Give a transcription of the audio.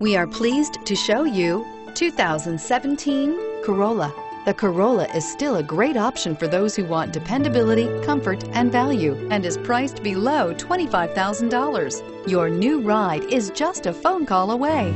We are pleased to show you 2017 Corolla. The Corolla is still a great option for those who want dependability, comfort, and value, and is priced below $25,000. Your new ride is just a phone call away.